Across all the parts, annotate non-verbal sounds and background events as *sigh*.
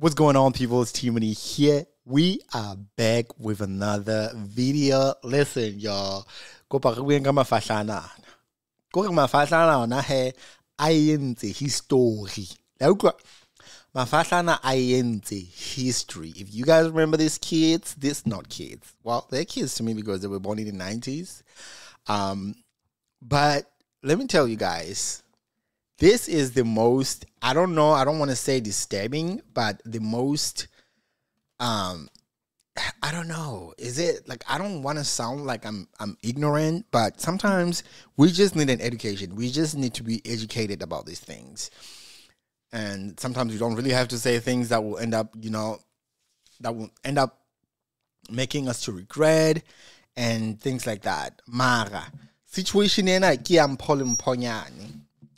What's going on, people? It's Timony here. We are back with another video. Listen, y'all. Kopa re bueng ka mafahlana. Ko history. La utlwa? History. If you guys remember these kids, this not kids. Well, they're kids to me because they were born in the 90s. Um, but let me tell you guys, this is the most i don't know i don't want to say disturbing but the most um i don't know. Is it like i don't want to sound like i'm i'm ignorant but sometimes we just need an education. We just need to be educated about these things. And sometimes we don't really have to say things that will end up you know that will end up making us to regret and things like that. Mara situation ena mphole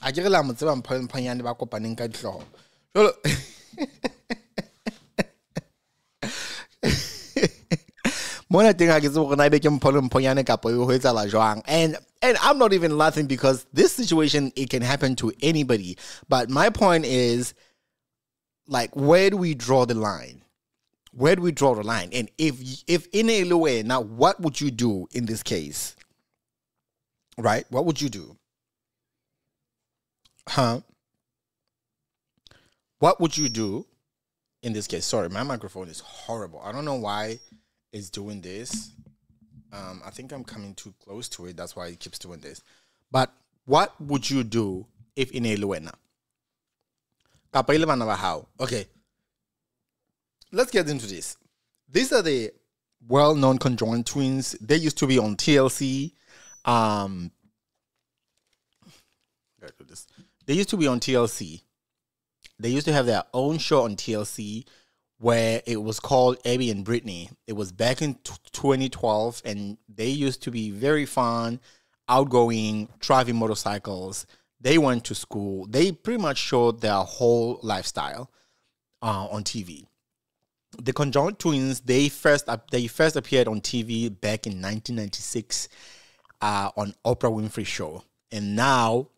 mphonyane a ke re la mo tseba mphonyane ba kopaneng ka ditlhogo jalo *laughs* mona teng ga ke tsebe gore na ebe ke mphole mphonyane kapo e go etsala jwang. And and i'm not even laughing because this situation it can happen to anybody. But my point is like where do we draw the line? Where do we draw the line? And if if in a way now what would you do in this case? Right? What would you do huh? What would you do in this case? Sorry, my microphone is horrible. I don't know why it's doing this. Um, I think I'm coming too close to it. That's why it keeps doing this. But what would you do if in a Luena? how? Okay. Let's get into this. These are the well-known conjoined twins. They used to be on TLC. Um, do this. They used to be on TLC. They used to have their own show on TLC where it was called Abby and Brittany. It was back in t- 2012, and they used to be very fun, outgoing, driving motorcycles. They went to school. They pretty much showed their whole lifestyle uh, on TV. The Conjoined Twins they first they first appeared on TV back in 1996 uh, on Oprah Winfrey Show, and now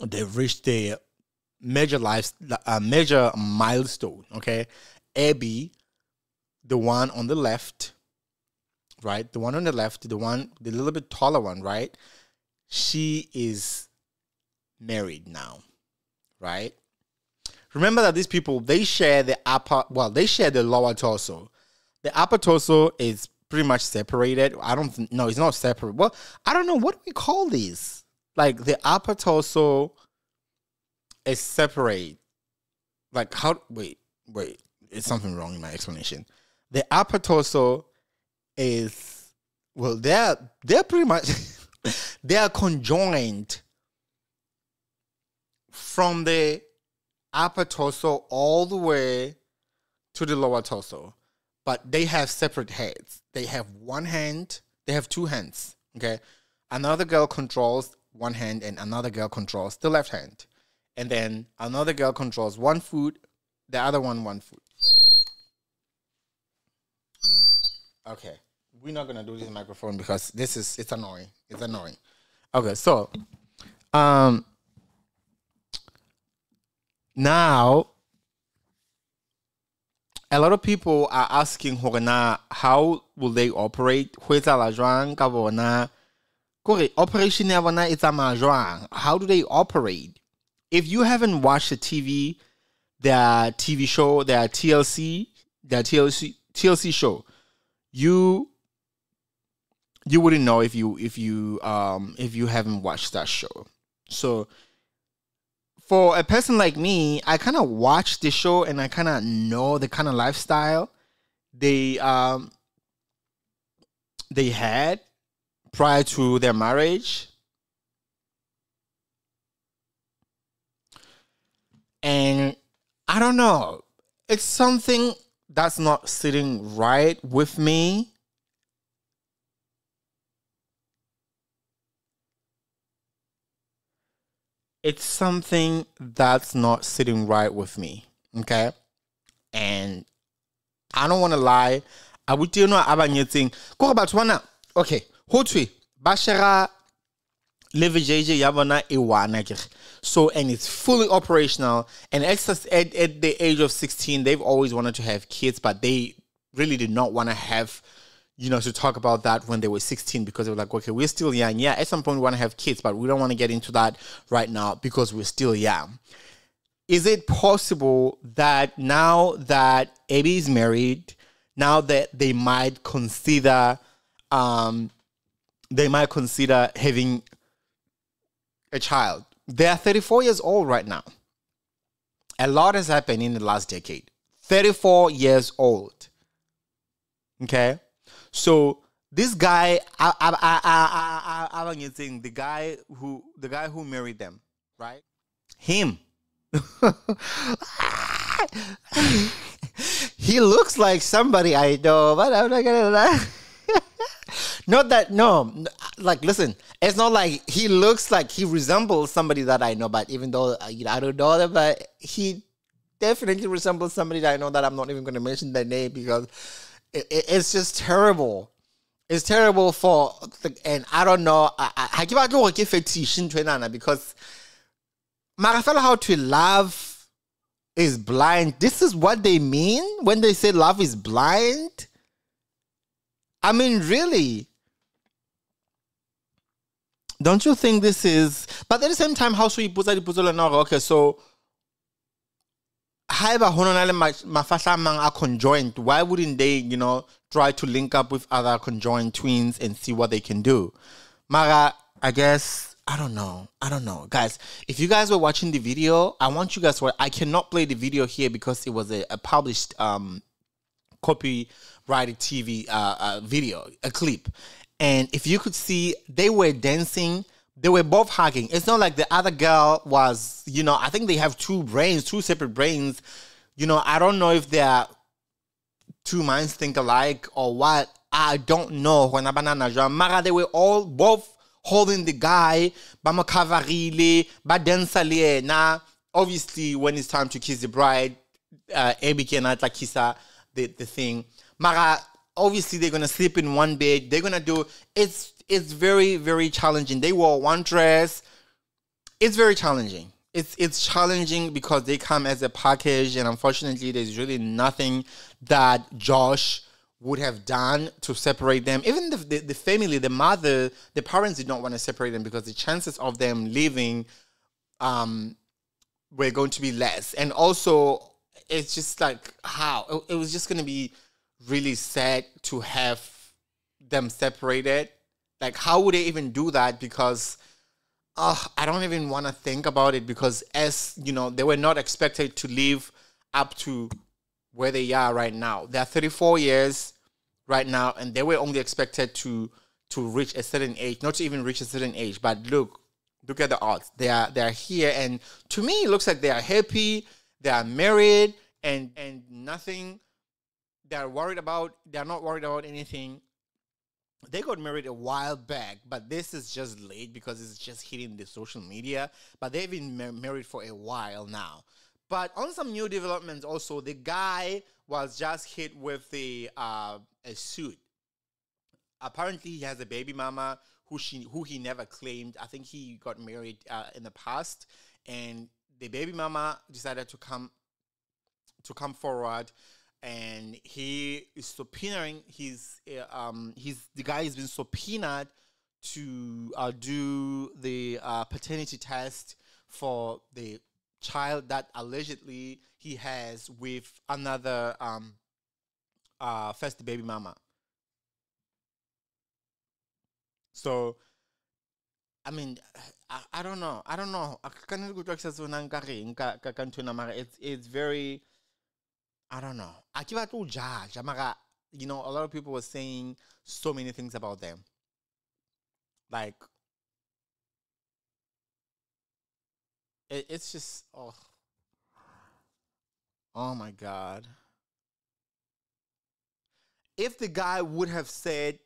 they've reached their major life, a major milestone. Okay, Abby, the one on the left, right? The one on the left, the one, the little bit taller one, right? She is married now, right? Remember that these people they share the upper, well, they share the lower torso. The upper torso is pretty much separated. I don't know. It's not separate. Well, I don't know what do we call these like the upper torso is separate. Like how? Wait, wait. It's something wrong in my explanation. The upper torso is well. They're they're pretty much *laughs* they are conjoined from the upper torso all the way to the lower torso, but they have separate heads. They have one hand. They have two hands. Okay, another girl controls one hand and another girl controls the left hand. And then another girl controls one foot, the other one one foot. Okay. We're not gonna do this microphone because this is it's annoying. It's annoying. Okay, so um now a lot of people are asking how will they operate? Kore operation ya bona e tsamaya jwang? How do they operate? If you haven't watched the tv their tv show their tlc their tlc tlc show you you wouldn't know if you if you um if you haven't watched that show. So for a person like me i kind of watch the show and i kind of know the kind of lifestyle they um they had prior to their marriage. And I don't know, it's something that's not sitting right with me. It's something that's not sitting right with me. Okay. And I don't want to lie. I would tell about anything. Go about one. Okay. Go thwe ba jj ya bona one ke So and it's fully operational. And at, at the age of 16, they've always wanted to have kids, but they really did not want to have you know, to talk about that when they were 16 because they were like, okay, we're still young. Yeah, at some point we want to have kids, but we don't want to get into that right now because we're still young. Is it possible that now that Abby is married, now that they might consider, um, they might consider having a child? They are 34 years old right now. A lot has happened in the last decade. 34 years old. Okay so this guy, I, I, I, I, I, I'm saying the guy who, the guy who married them, right? Him. *laughs* he looks like somebody I know, but I'm not gonna lie. Not that no, like listen, it's not like he looks like he resembles somebody that I know, but even though uh, you know, I don't know them, but he definitely resembles somebody that I know that I'm not even going to mention their name because it, it's just terrible. It's terrible for the, and I don't know. I I give out go give fetish because Marafella how to love is blind. This is what they mean when they say love is blind. I mean, really. Don't you think this is? But at the same time, how should you put that? Okay, so however mafahla mang are conjoined why wouldn't they you know try to link up with other conjoined twins and see what they can do mara i guess i don't know i don't know guys if you guys were watching the video i want you guys to i cannot play the video here because it was a, a published um copyrighted tv uh, uh, video a clip and if you could see they were dancing they were both hugging. It's not like the other girl was, you know, I think they have two brains, two separate brains. You know, I don't know if they're two minds think alike or what. I don't know. When Mara, they were all both holding the guy, ba kavarile, ba dansa Now, obviously, when it's time to kiss the bride, uh, like kiss the, the thing. Mara, obviously, they're gonna sleep in one bed. They're gonna do it's it's very very challenging. They wore one dress. It's very challenging. It's it's challenging because they come as a package, and unfortunately, there's really nothing that Josh would have done to separate them. Even the, the, the family, the mother, the parents did not want to separate them because the chances of them leaving um, were going to be less. And also, it's just like how it, it was just going to be really sad to have them separated like, how would they even do that? Because uh, I don't even want to think about it because, as you know, they were not expected to live up to where they are right now. They're 34 years right now, and they were only expected to to reach a certain age, not to even reach a certain age. But look, look at the odds. They are they are here, and to me, it looks like they are happy. They are married, and and nothing. They are worried about. They are not worried about anything they got married a while back, but this is just late because it's just hitting the social media. But they've been mar- married for a while now. But on some new developments, also the guy was just hit with the uh, a suit. Apparently, he has a baby mama who she who he never claimed. I think he got married uh, in the past, and the baby mama decided to come to come forward and he is subpoenaing his uh, um he's the guy has been subpoenaed to uh, do the uh, paternity test for the child that allegedly he has with another um uh first baby mama so I mean, I, I don't know. I don't know. It's it's very I don't know. Akiba to judge. You know, a lot of people were saying so many things about them. Like, it, it's just, oh. Oh my God. If the guy would have said,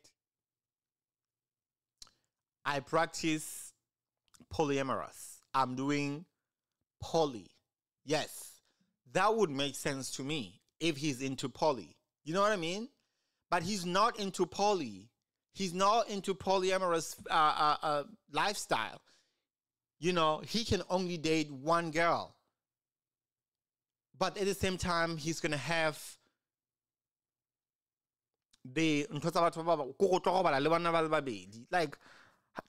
I practice polyamorous, I'm doing poly. Yes, that would make sense to me if he's into poly. You know what I mean? But he's not into poly. He's not into polyamorous uh, uh, uh, lifestyle. you know, he can only date one girl. But at the same time, he's gonna have the like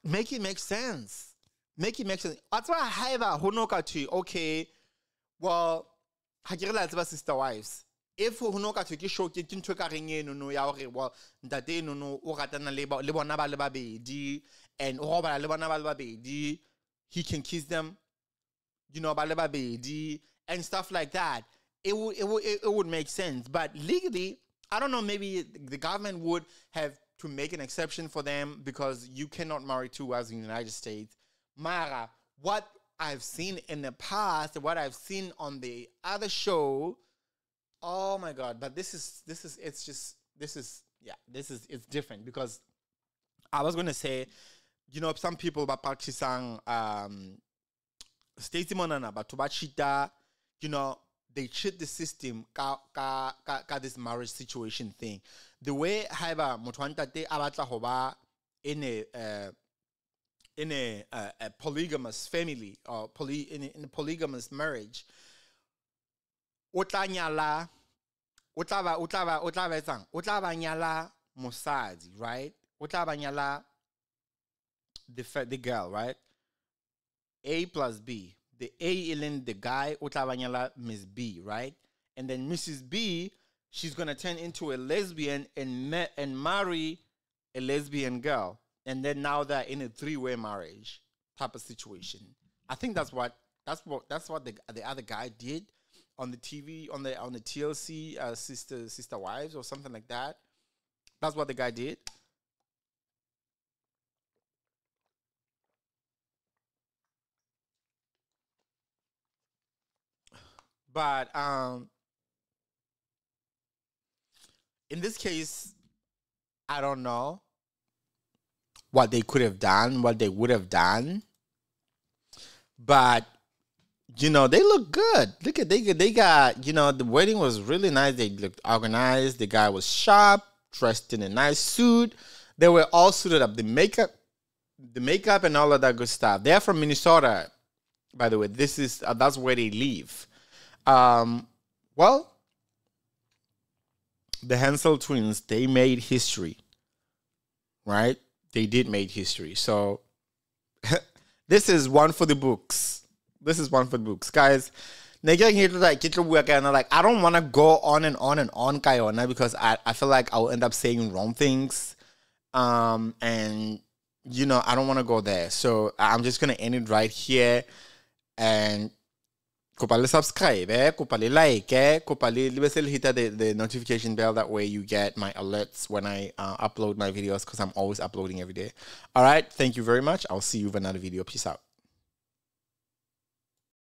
make it make sense. Make it make sense. That's why however honoka to okay, well, ha ke re la tseba sister wives. If ho no ka ke show ke ntho ka reng eno no ya hore well ntate eno no o ratana le bona ba le babedi and o robala le bona ba le babedi he can kiss them you know ba le babedi and stuff like that it would it would it would make sense but legally I don't know maybe the government would have to make an exception for them because you cannot marry two wives in the United States Mara what I've seen in the past what I've seen on the other show oh my god but this is this is it's just this is yeah this is it's different because I was to say you know some people ba practicing um Stacy Monana but to cheat you know they cheat the system ka ka ka, ka this marriage situation thing. The way haeba motho wa ntate a batla ho ba in a uh, in a, uh, a polygamous family or poly in a, in a polygamous marriage o tla nyala o tla o tla o tla o tla right o tla the the girl, right? A plus B. The A in the guy, Utabanyala Miss B, right? And then Mrs. B, she's gonna turn into a lesbian and met and marry a lesbian girl. And then now they're in a three-way marriage type of situation. I think that's what that's what that's what the the other guy did on the TV on the on the TLC uh, sister sister wives or something like that. That's what the guy did. But um, in this case, I don't know what they could have done, what they would have done. But you know, they look good. Look at they they got you know the wedding was really nice. They looked organized. The guy was sharp, dressed in a nice suit. They were all suited up. The makeup, the makeup, and all of that good stuff. They're from Minnesota, by the way. This is uh, that's where they live. Um, well, the Hensel twins, they made history, right? They did make history. So *laughs* this is one for the books. This is one for the books. Guys, like I don't want to go on and on and on Kayona because I, I feel like I'll end up saying wrong things. Um and you know, I don't want to go there. So I'm just gonna end it right here. And kopa le subscribe eh? Kopa le like eh? Kopa le le hit the, the notification bell that way you get my alerts when i uh, upload my videos because i'm always uploading every day. All right thank you very much. I'll see you with another video. Peace out